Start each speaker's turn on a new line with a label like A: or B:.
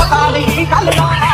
A: ਪਤਾ ਨਹੀਂ ਗੱਲ ਦਾ